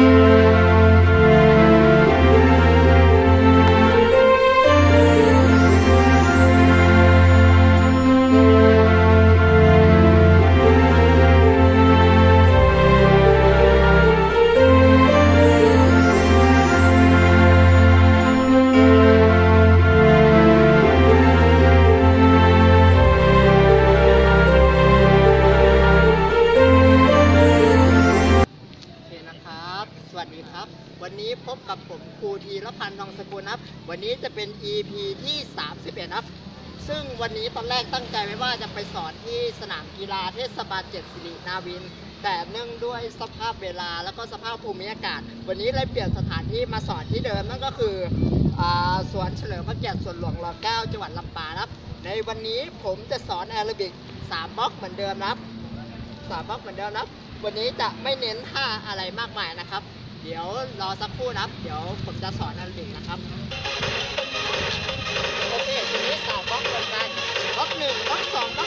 โภูมิอากาศ วันนี้เลยเปลี่ยนสถานที่มาสอนที่เดิมนั่นก็คือสวนเฉลิมพระเกียรติสวนหลวงร9จังหวัดลำปางครับ ในวันนี้ผมจะสอนแอโรบิก3บล็อกเหมือนเดิมครับ3บล็อกเหมือนเดิมครับ วันนี้จะไม่เน้นท่าอะไรมากมายนะครับ เดี๋ยวรอสักครู่นะครับ เดี๋ยวผมจะสอนแอโรบิกนะครับโอเคทีนี้3บล็อกเหมือนกันบล็อก1บล็อก2